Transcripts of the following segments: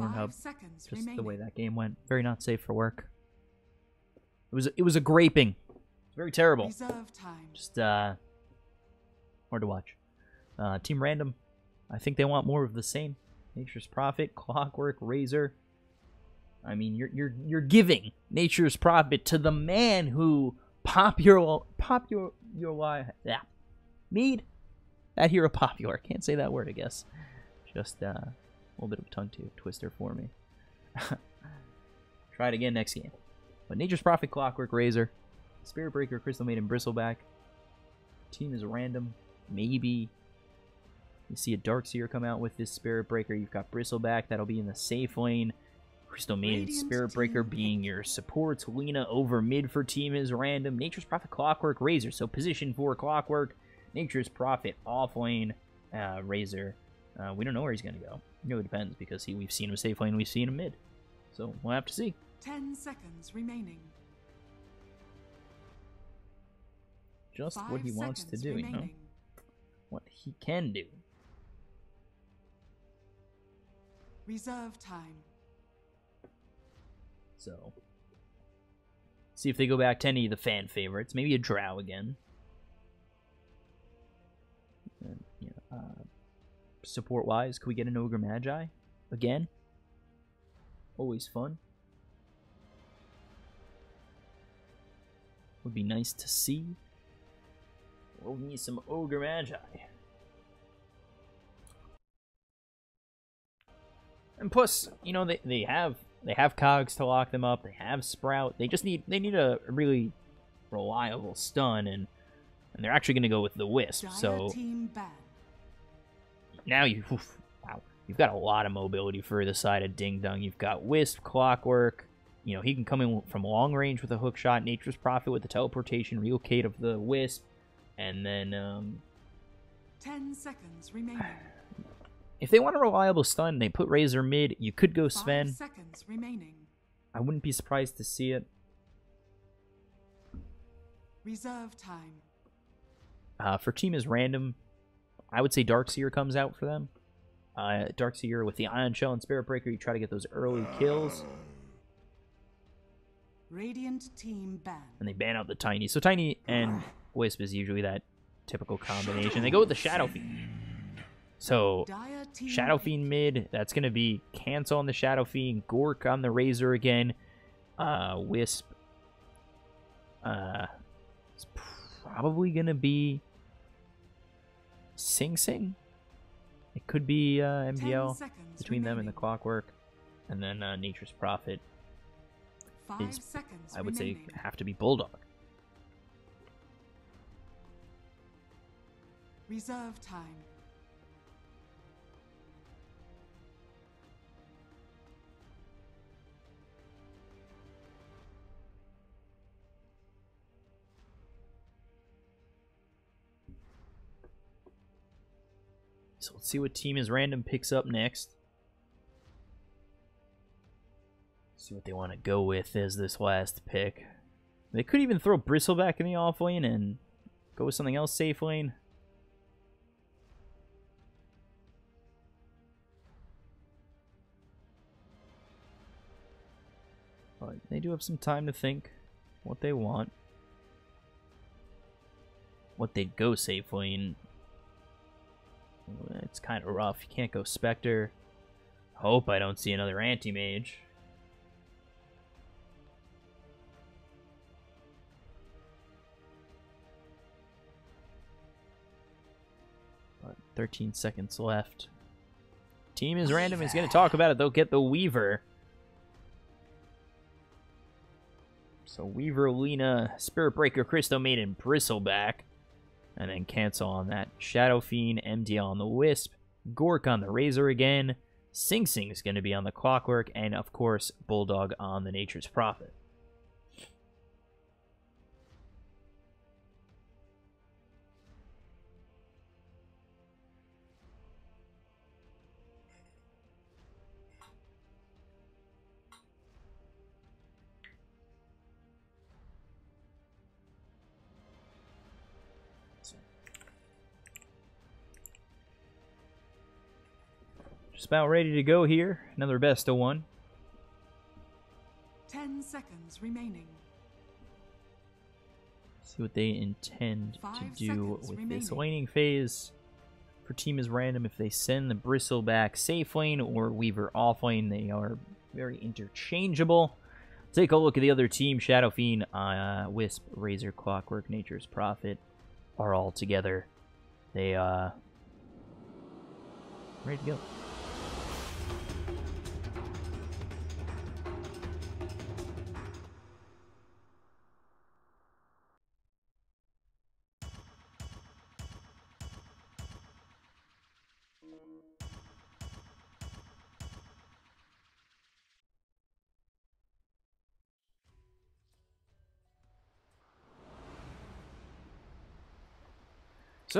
Pornhub. Just remaining. the way that game went. Very not safe for work. It was it was a graping. It's very terrible. Just uh hard to watch. Uh Team Random. I think they want more of the same. Nature's Prophet, Clockwork, Razor. I mean, you're you're you're giving Nature's Prophet to the man who popular popular your Your why yeah. Mead that hero popular. Can't say that word, I guess. Just uh, little bit of a tongue to twister for me. Try it again next game. But Nature's Prophet, Clockwork, Razor, Spirit Breaker, Crystal Maiden, Bristleback. Team is random. Maybe you see a Dark Seer come out with this Spirit Breaker. You've got Bristleback. That'll be in the safe lane. Crystal Maiden, Spirit Breaker team being your supports. Lina over mid for team is random. Nature's Prophet, Clockwork, Razor. So position for Clockwork. Nature's Prophet off lane. Uh, Razor. Uh, we don't know where he's going to go. It really depends because he we've seen him safe lane, we've seen him mid. So we'll have to see. Ten seconds remaining. Just Five what he wants to do, you know? What he can do. Reserve time. So, see if they go back to any of the fan favorites. Maybe a Drow again. And, you know, uh, support wise, could we get an Ogre Magi again? Always fun. Would be nice to see. We'll need some Ogre Magi. And plus, you know, they, they have they have cogs to lock them up. They have sprout. They just need they need a really reliable stun, and and they're actually going to go with the wisp. So. Now you oof, wow, you've got a lot of mobility for the side of Ding Dong. You've got wisp, clockwork. You know he can come in from long range with a hook shot. Nature's Prophet with the teleportation, relocate of the wisp, and then um, Ten seconds remaining. if they want a reliable stun, they put Razor mid. You could go Sven. Five seconds remaining. I wouldn't be surprised to see it. Reserve time. Uh, for team is random, I would say Darkseer comes out for them. Uh, Darkseer with the Ion Shell and Spirit Breaker, you try to get those early kills, Radiant team ban. and they ban out the Tiny. So Tiny and Wisp is usually that typical combination. They go with the Shadow Fiend. So Shadow Fiend mid, that's going to be Cancel on the Shadow Fiend, Gork on the Razor again, uh, Wisp. Uh, it's probably going to be Sing Sing. It could be uh, MDL between them and the. Clockwork, and then uh, Nature's Prophet. Five is, seconds I would say have to be Bulldog. Reserve time. So let's see what team is random picks up next. See what they want to go with as this last pick. They could even throw Bristle back in the off lane and go with something else safe lane. But they do have some time to think what they want. What they'd go safe lane. It's kind of rough. You can't go Spectre. Hope I don't see another anti-mage. But 13 seconds left. Team is random. He's going to talk about it. They'll get the Weaver. So Weaver, Lina, Spirit Breaker, Crystal Maiden, Bristleback. And then cancel on that. Shadow Fiend, MDL on the Wisp, Gork on the Razor again, Sing Sing is going to be on the Clockwork, and of course, Bulldog on the Nature's Prophet. About ready to go here. Another best of one. Ten seconds remaining. See what they intend to do with this remaining. laning phase. For team is random if they send the Bristle back safe lane or Weaver off lane. They are very interchangeable. Take a look at the other team. Shadow Fiend, uh, Wisp, Razor, Clockwork, Nature's Prophet are all together. They, uh, ready to go.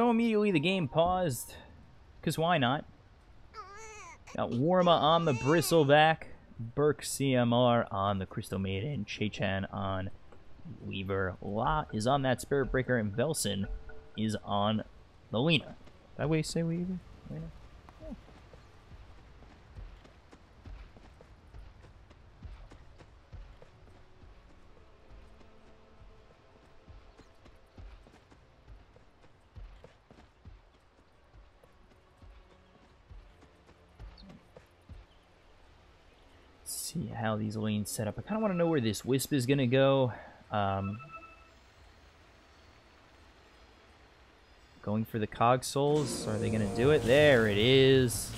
So immediately the game paused, because why not? Got Warma on the Bristleback, Burke CMR on the Crystal Maiden, Chechan on Weaver, La is on that Spirit Breaker, and Velson is on the Lina. Did I say Weaver? Lina? Yeah. see how these lanes set up. I kind of want to know where this Wisp is going to go. Um, going for the Cog Souls. Are they going to do it? There it is.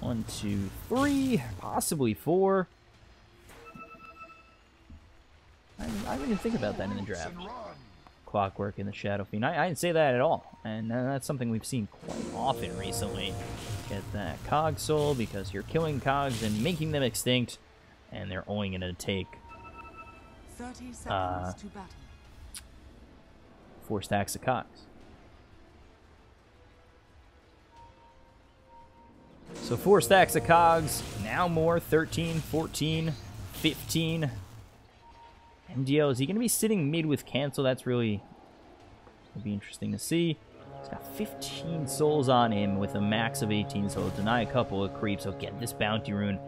One, two, three, possibly four. I, I didn't even think about that in the draft. Clockwork and the Shadow Fiend. I, I didn't say that at all, and uh, that's something we've seen quite often recently. Get that Cog Soul because you're killing Cogs and making them extinct, and they're only going to take Uh, to battle. four stacks of Cogs. So four stacks of Cogs, now more, 13, 14, 15. MDL, is he going to be sitting mid with cancel? That's really will be interesting to see. He's got 15 souls on him with a max of 18, so he'll deny a couple of creeps. He'll get this bounty rune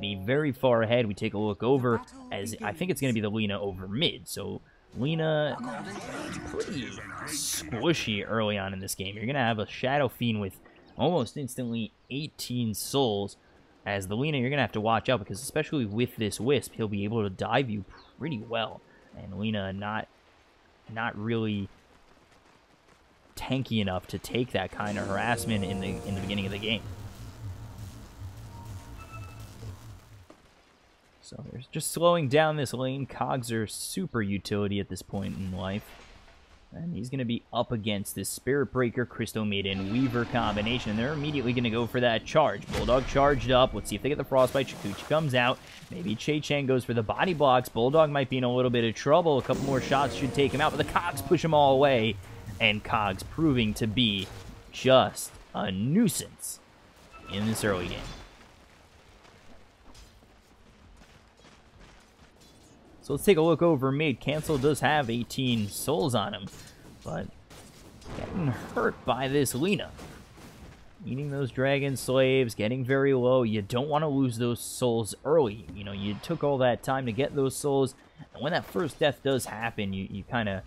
be very far ahead. We take a look over, as I think it's going to be the Lina over mid. So Lina, pretty squishy early on in this game. You're going to have a Shadow Fiend with almost instantly 18 souls. As the Lina, you're going to have to watch out because especially with this Wisp, he'll be able to dive you pretty well. And Lina not not really tanky enough to take that kind of harassment in the in the beginning of the game. So there's just slowing down this lane. Cogs are super utility at this point in life. And he's going to be up against this Spirit Breaker, Crystal Maiden, Weaver combination. They're immediately going to go for that charge. Bulldog charged up. Let's see if they get the Frostbite. Shukuchi comes out. Maybe Che Chang goes for the body blocks. Bulldog might be in a little bit of trouble. A couple more shots should take him out, but the Cogs push him all away. And Cogs proving to be just a nuisance in this early game. So let's take a look over mid. Cancel does have 18 souls on him, but getting hurt by this Lina. Eating those dragon slaves, getting very low. You don't want to lose those souls early. You know, you took all that time to get those souls, and when that first death does happen, you, you kind of...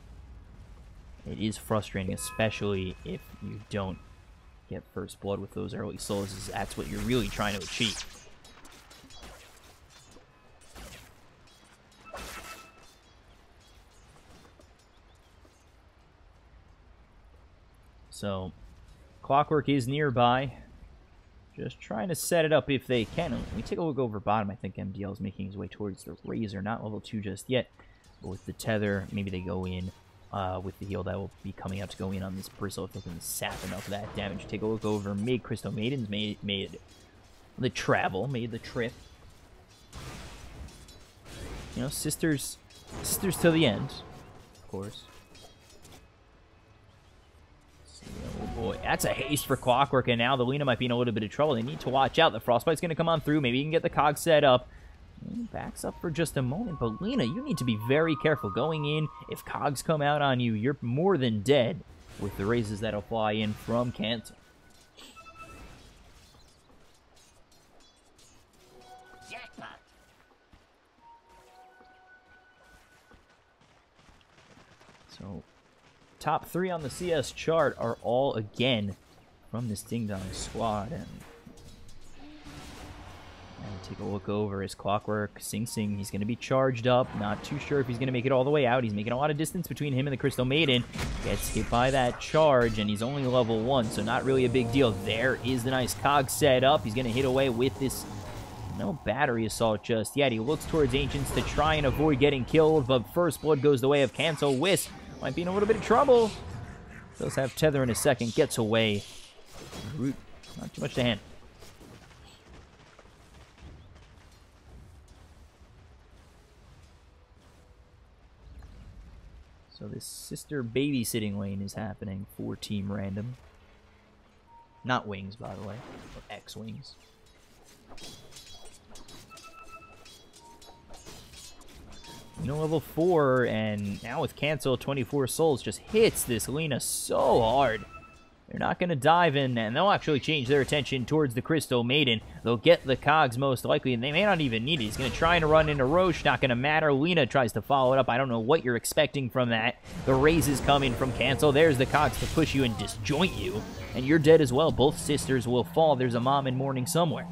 It is frustrating, especially if you don't get first blood with those early souls, that's what you're really trying to achieve. So, Clockwork is nearby. Just trying to set it up if they can. When we take a look over bottom, I think MDL is making his way towards the Razor. Not level 2 just yet. But with the Tether, maybe they go in uh, with the heal that will be coming out to go in on this Bristle if they can sap enough of that damage. Take a look over mid. Crystal Maidens made, made the travel, made the trip. You know, sisters, sisters till the end, of course. Boy, that's a haste for Clockwork, and now the Lina might be in a little bit of trouble. They need to watch out. The Frostbite's going to come on through. Maybe you can get the cog set up. Backs up for just a moment, but Lina, you need to be very careful going in. If cogs come out on you, you're more than dead with the razes that'll fly in from Cancel. Top three on the CS chart are all again from this Ding Dong squad. And, and take a look over his clockwork. Sing Sing, he's going to be charged up. Not too sure if he's going to make it all the way out. He's making a lot of distance between him and the Crystal Maiden. Gets hit by that charge, and he's only level one, so not really a big deal. There is the nice cog set up. He's going to hit away with this no battery assault just yet. He looks towards Ancients to try and avoid getting killed, but first blood goes the way of Cancel. Wisp might be in a little bit of trouble. Does have Tether in a second. Gets away. Root, not too much to hand. So this sister babysitting lane is happening for Team Random. Not wings, by the way. X-wings. You know, level 4, and now with Cancel, 24 souls just hits this Lina so hard. They're not going to dive in, and they'll actually change their attention towards the Crystal Maiden. They'll get the cogs most likely, and they may not even need it. He's going to try and run into Rosh, not going to matter. Lina tries to follow it up. I don't know what you're expecting from that. The raze is coming from Cancel. There's the cogs to push you and disjoint you, and you're dead as well. Both sisters will fall. There's a mom in mourning somewhere.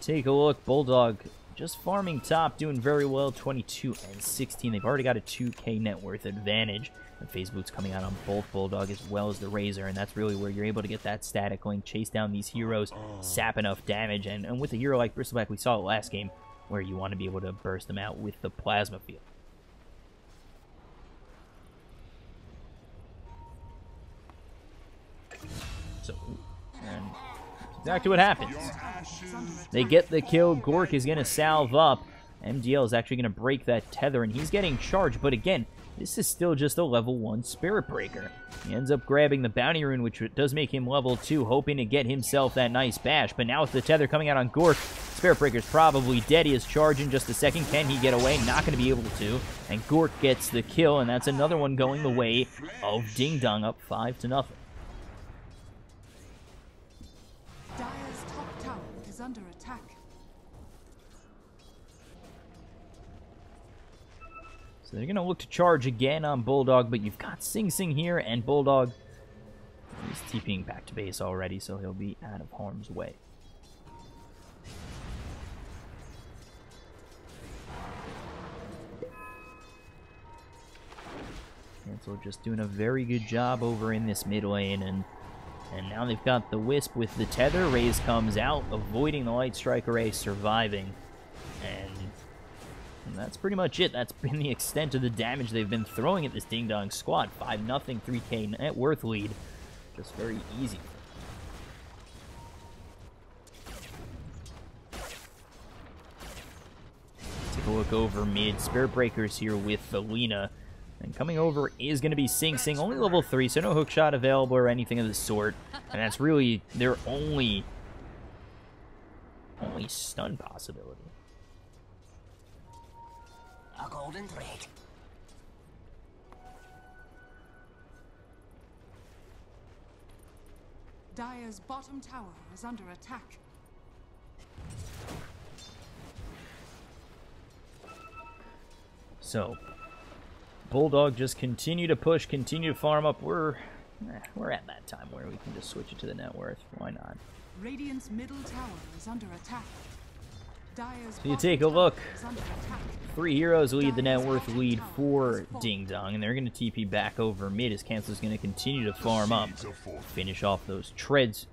Take a look, Bulldog just farming top, doing very well, 22 and 16. They've already got a 2k net worth advantage. And Phase Boots coming out on both Bulldog as well as the Razor, and that's really where you're able to get that static link, chase down these heroes, sap enough damage, and, and with a hero like Bristleback, we saw it last game, where you want to be able to burst them out with the Plasma Field. Exactly what happens. They get the kill. Gork is going to salve up. MDL is actually going to break that tether, and he's getting charged. But again, this is still just a level 1 Spirit Breaker. He ends up grabbing the Bounty Rune, which does make him level 2, hoping to get himself that nice bash. But now with the tether coming out on Gork, Spirit Breaker's probably dead. He is charging just a second. Can he get away? Not going to be able to. And Gork gets the kill, and that's another one going the way of Ding Dong up 5 to nothing. So they're going to look to charge again on Bulldog, but you've got Sing Sing here, and Bulldog is TPing back to base already, so he'll be out of harm's way. Cancel just doing a very good job over in this mid lane, and and now they've got the Wisp with the tether. Raze comes out, avoiding the Light Strike Array, surviving. And, that's pretty much it. That's been the extent of the damage they've been throwing at this Ding Dong squad. 5 nothing, 3k net worth lead. Just very easy. Take a look over mid. Spirit Breakers here with the Lina. And coming over is going to be Sing Sing, only level 3, so no hook shot available or anything of the sort. And that's really their only, only stun possibility. A golden thread. Dire's bottom tower is under attack. So, Bulldog just continue to push, continue to farm up. We're, eh, we're at that time where we can just switch it to the net worth. Why not? Radiant's middle tower is under attack. Dire's So you take a look. is under attack. Three heroes lead the net worth lead for Ding Dong, and they're going to TP back over mid as Cancel's going to continue to farm up. Seeds of fortune. Finish off those treads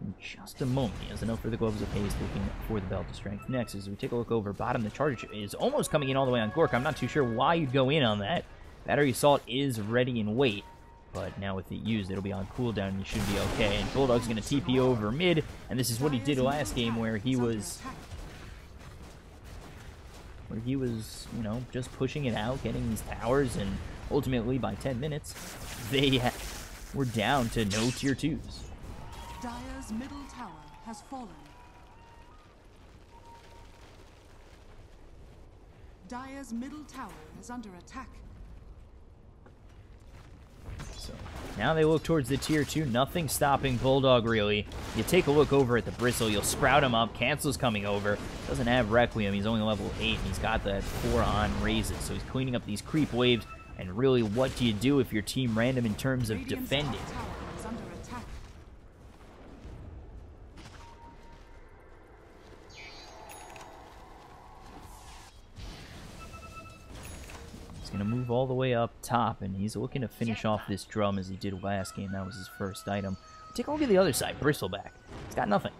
in just a moment. He has enough for the Gloves of Haste looking for the Belt of Strength. Next, as we take a look over bottom, the charge is almost coming in all the way on Gork. I'm not too sure why you'd go in on that. Battery Assault is ready and wait. But now with it used, it'll be on cooldown and you should be okay. And Bulldog's going to TP over mid, and this is what he did last game where he was attack. Where he was, you know, just pushing it out, getting these towers, and ultimately by 10 minutes, they were down to no tier 2s. Dire's middle tower has fallen. Dire's middle tower is under attack. So now they look towards the tier 2. Nothing stopping Bulldog, really. You take a look over at the Bristle. You'll sprout him up. Cancel's coming over. Doesn't have Requiem. He's only level 8, and he's got the 4 on razes. So he's cleaning up these creep waves. And really, what do you do if you're team random in terms of defending? Going to move all the way up top, and he's looking to finish off this drum as he did last game. That was his first item. Take a look at the other side. Bristleback. He's got nothing.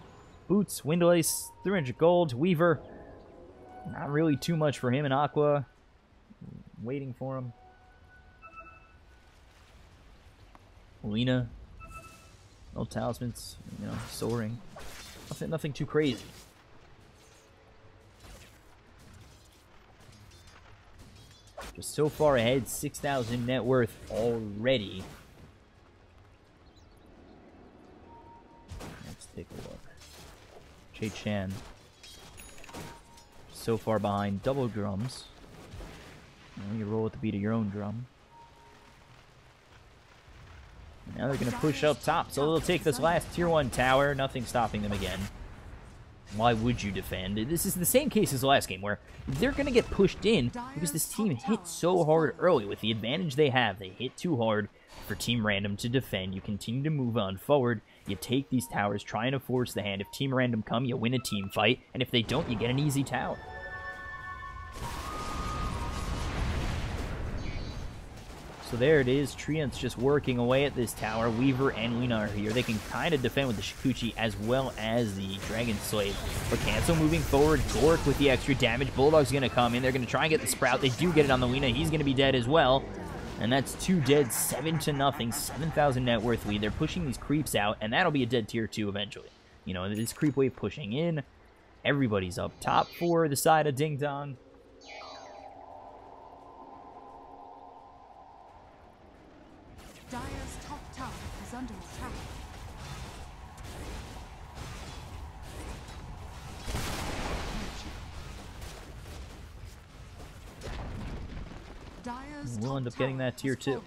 Boots, Windlace, 300 gold, Weaver. Not really too much for him and Aqua. Waiting for him. Lina. No talismans, you know, soaring. Nothing, nothing too crazy. So far ahead, 6,000 net worth already. Let's take a look. Che Chan. So far behind, double drums. Now you roll with the beat of your own drum. Now they're going to push up top, so they'll take this last tier 1 tower. Nothing stopping them again. Why would you defend? This is the same case as last game, where they're going to get pushed in because this team hit so hard early. With the advantage they have, they hit too hard for Team Random to defend. You continue to move on forward. You take these towers, trying to force the hand. If Team Random come, you win a team fight. And if they don't, you get an easy tower. So there it is. Treant's just working away at this tower. Weaver and Luna are here. They can kind of defend with the Shukuchi as well as the Dragon Slave. But Cancel moving forward. Gork with the extra damage. Bulldog's going to come in. They're going to try and get the Sprout. They do get it on the Luna. He's going to be dead as well. And that's two dead, seven to nothing, 7,000 net worth lead. They're pushing these creeps out, and that'll be a dead tier two eventually. You know, this creep wave pushing in. Everybody's up top for the side of Ding Dong. Up getting that tier two.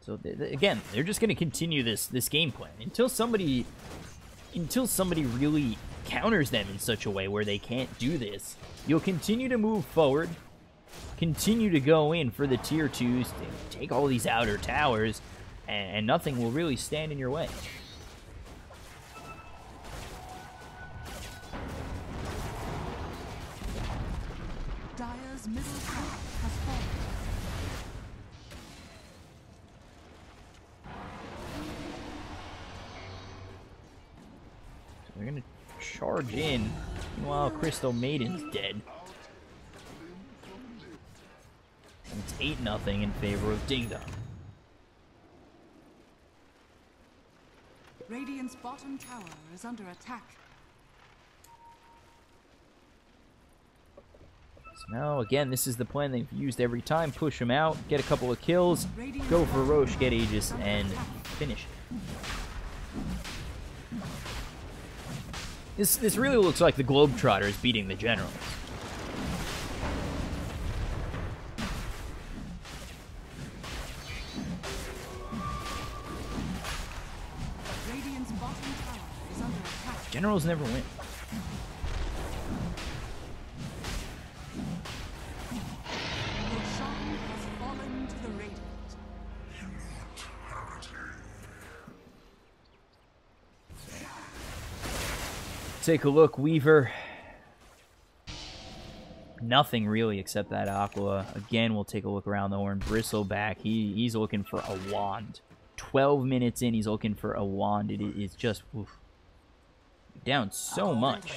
So th- th- again, they're just going to continue this this game plan until somebody until somebody really counters them in such a way where they can't do this. You'll continue to move forward, continue to go in for the tier twos, take all these outer towers, and, and nothing will really stand in your way. Dire's middle tower has fallen. So they're going to charge in. Meanwhile, Crystal Maiden's dead. And it's 8 nothing in favor of Ding Dong. Radiant's bottom tower is under attack. So now, again, this is the plan they've used every time. Push them out, get a couple of kills, go for Rosh, get Aegis, and finish. This, this really looks like the Globetrotters beating the Generals. Radiant's bottom tower is under attack. Generals never win. Take a look, Weaver. Nothing really except that Aqua. Again, we'll take a look around the horn. Bristleback, he, he's looking for a wand. 12 minutes in, he's looking for a wand. It is just oof, down so much.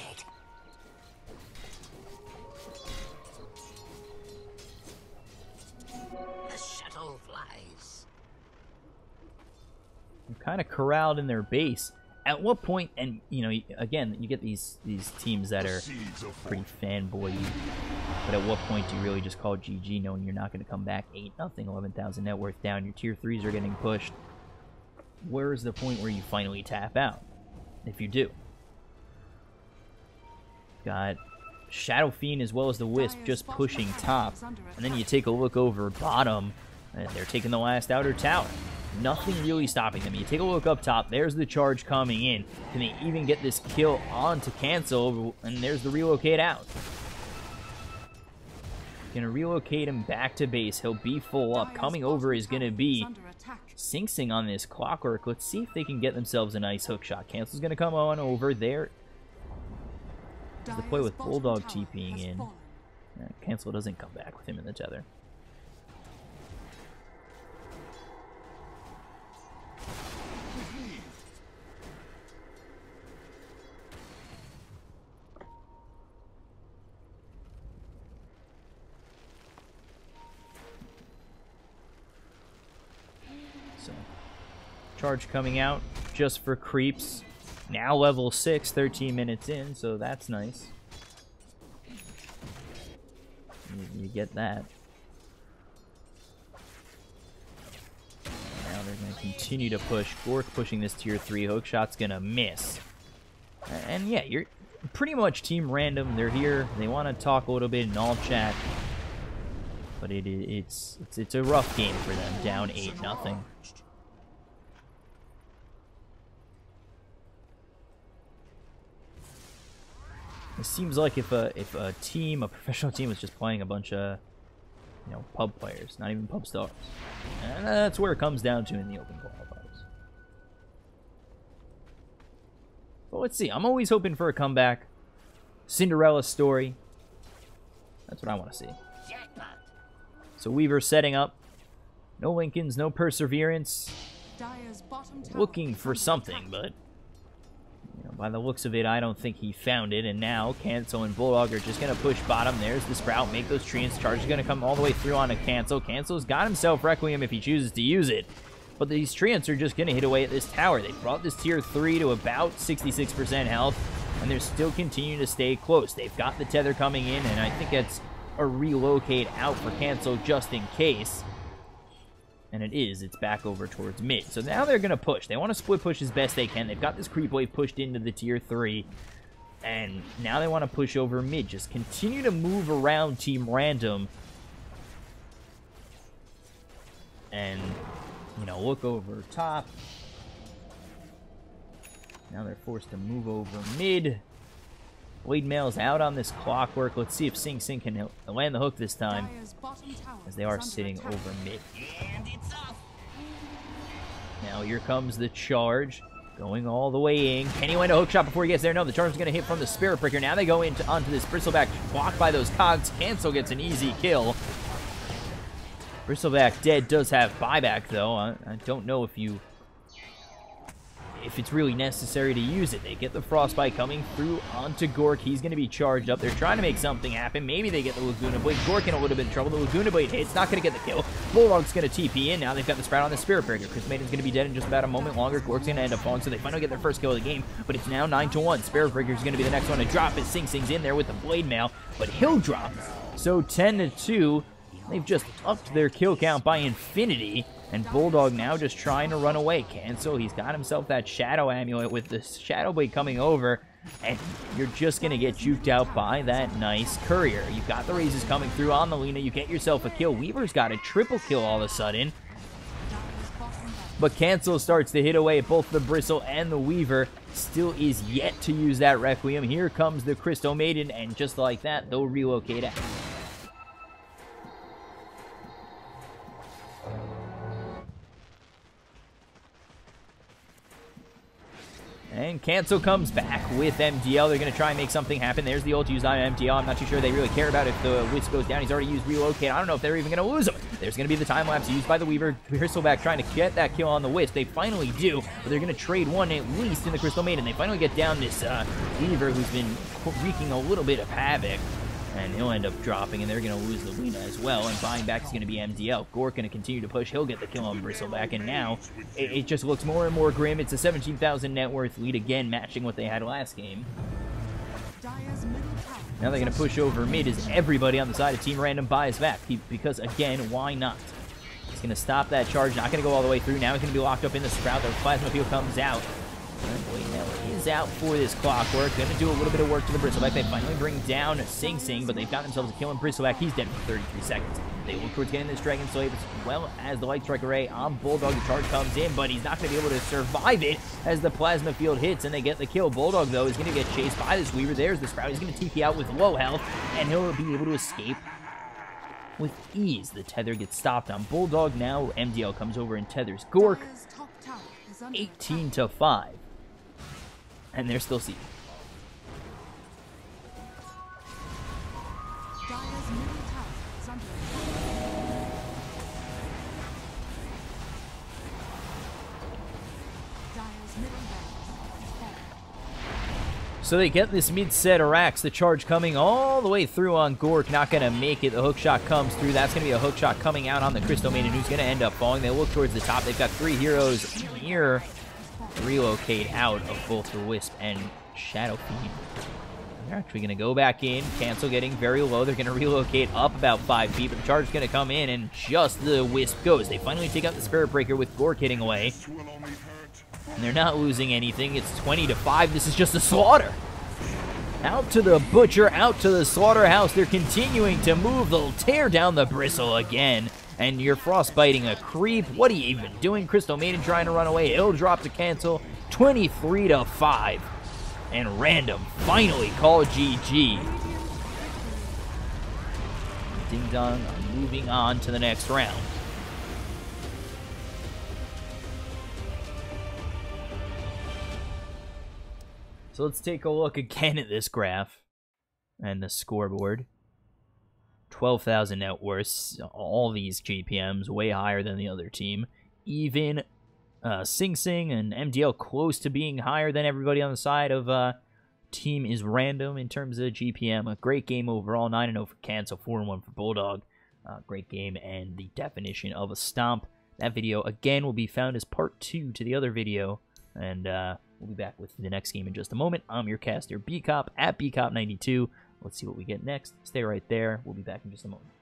The shuttle flies. They're kind of corralled in their base. At what point, and you know, again, you get these these teams that are pretty fanboy but at what point do you really just call GG knowing you're not going to come back 8 nothing, 11,000 net worth down? Your tier 3s are getting pushed. where's the point where you finally tap out? If you do. Got Shadow Fiend as well as the Wisp just pushing top. And then you take a look over bottom, and they're taking the last outer tower. Nothing really stopping them. You take a look up top, there's the charge coming in. Can they even get this kill on to cancel? And there's the relocate out. Gonna relocate him back to base. He'll be full up. Coming over is gonna be Sing Sing on this clockwork. Let's see if they can get themselves a nice hook shot. Cancel's gonna come on over there. The play with Bulldog TPing in. Uh, cancel doesn't come back with him in the tether. So, charge coming out just for creeps. Now level 6, 13 minutes in, so that's nice. You, you get that. Now they're going to continue to push. Gork pushing this tier 3. Hookshot's going to miss. And yeah, you're pretty much team random. They're here. They want to talk a little bit in all chat. But it, it's, it's, it's a rough game for them, down 8 nothing. It seems like if a if a team, a professional team, is just playing a bunch of you know pub players, not even pub stars, and that's where it comes down to in the open qualifiers. But let's see. I'm always hoping for a comeback, Cinderella story. That's what I want to see. So Weaver setting up. No Linken's, no Perseverance. Looking for something, but know, by the looks of it, I don't think he found it. And now Cancel and Bulldog are just going to push bottom. There's the Sprout. Make those treants. Charge is going to come all the way through on a Cancel. Cancel's got himself Requiem if he chooses to use it. But these treants are just going to hit away at this tower. They brought this tier 3 to about 66% health. And they're still continuing to stay close. They've got the tether coming in. And I think it's a relocate out for Cancel just in case. And it is. It's back over towards mid. So now they're going to push. They want to split push as best they can. They've got this creep wave pushed into the tier 3. And now they want to push over mid. Just continue to move around Team Random. And, you know, look over top. Now they're forced to move over mid. Blade Mail's out on this clockwork. Let's see if Sing Sing can land the hook this time. As they are sitting attack. over mid. Now here comes the charge. Going all the way in. Can he land a hook shot before he gets there? No, the charge is going to hit from the Spirit Breaker. Now they go into onto this Bristleback, blocked by those cogs. Cancel gets an easy kill. Bristleback dead does have buyback, though. I, I don't know if you if it's really necessary to use it. They get the Frostbite coming through onto Gork. He's going to be charged up. They're trying to make something happen. Maybe they get the Laguna Blade. Gork in a little bit of trouble. The Laguna Blade hits. Not going to get the kill. Bulldog's going to TP in. Now they've got the Sprout on the Spirit Breaker. Chris Maiden's going to be dead in just about a moment longer. Gork's going to end up falling, so they finally get their first kill of the game. But it's now 9 to 1. Spirit Breaker's going to be the next one to drop as Sing Sing's in there with the Blade Mail. But he'll drop. So 10 to 2. They've just upped their kill count by infinity. And Bulldog now just trying to run away. Cancel. He's got himself that Shadow Amulet with the Shadow Blade coming over. And you're just going to get juked out by that nice Courier. You've got the razes coming through on the Lina. You get yourself a kill. Weaver's got a triple kill all of a sudden. But Cancel starts to hit away both the Bristle and the Weaver. Still is yet to use that Requiem. Here comes the Crystal Maiden. And just like that, they'll relocate out. Cancel comes back with MDL. They're going to try and make something happen. There's the ult used on MDL. I'm not too sure they really care about if the Wisp goes down. He's already used Relocate. I don't know if they're even going to lose him. There's going to be the time lapse used by the Weaver. Crystalback trying to get that kill on the Wisp. They finally do, but they're going to trade one at least in the Crystal Maiden. They finally get down this uh, Weaver who's been wreaking a little bit of havoc and he'll end up dropping, and they're going to lose the Luna as well, and buying back is going to be MDL. Gork going to continue to push. He'll get the kill on Bristleback, and now it, it just looks more and more grim. It's a 17,000 net worth lead again, matching what they had last game. Now they're going to push over mid as everybody on the side of Team Random buys back, because, again, why not? He's going to stop that charge. Not going to go all the way through. Now he's going to be locked up in the Sprout. The Plasma Field comes out. Wayne is out for this clockwork. Going to do a little bit of work to the Bristleback. They finally bring down Sing Sing, but they've got themselves a kill on Bristleback. He's dead for 33 seconds. They look towards getting this Dragon Slave as well as the Light Strike Array on Bulldog. The charge comes in, but he's not going to be able to survive it as the Plasma Field hits and they get the kill. Bulldog, though, is going to get chased by this Weaver. There's the Sprout. He's going to TP out with low health, and he'll be able to escape with ease. The tether gets stopped on Bulldog. Now MDL comes over and tethers Gork. Dire's top tower is under 18 to 5. And they're still falling. So they get this mid set Arax, the charge coming all the way through on Gork, not going to make it. The hook shot comes through. That's going to be a hook shot coming out on the Crystal Maiden, who's going to end up falling. They look towards the top. They've got three heroes here. Relocate out of both the Wisp and Shadow Fiend. They're actually going to go back in. Cancel getting very low. They're going to relocate up about five feet, but the charge is going to come in, and just the Wisp goes. They finally take out the Spirit Breaker with Gork hitting away. And they're not losing anything. It's 20 to 5. This is just a slaughter. Out to the butcher, out to the slaughterhouse. They're continuing to move. They'll tear down the bristle again. And you're frostbiting a creep. What are you even doing? Crystal Maiden trying to run away. It'll drop to cancel. 23 to 5. And random finally called GG. Ding dong moving on to the next round. So let's take a look again at this graph and the scoreboard. 12,000 net worth. All these GPMs way higher than the other team. Even uh, Sing Sing and MDL close to being higher than everybody on the side of uh, team is random in terms of GPM. A great game overall. 9 0 for Cancel, 4 1 for Bulldog. Uh, great game and the definition of a stomp. That video again will be found as part two to the other video. And uh, we'll be back with the next game in just a moment. I'm your caster, B Cop at Bkop92. Let's see what we get next. Stay right there. We'll be back in just a moment.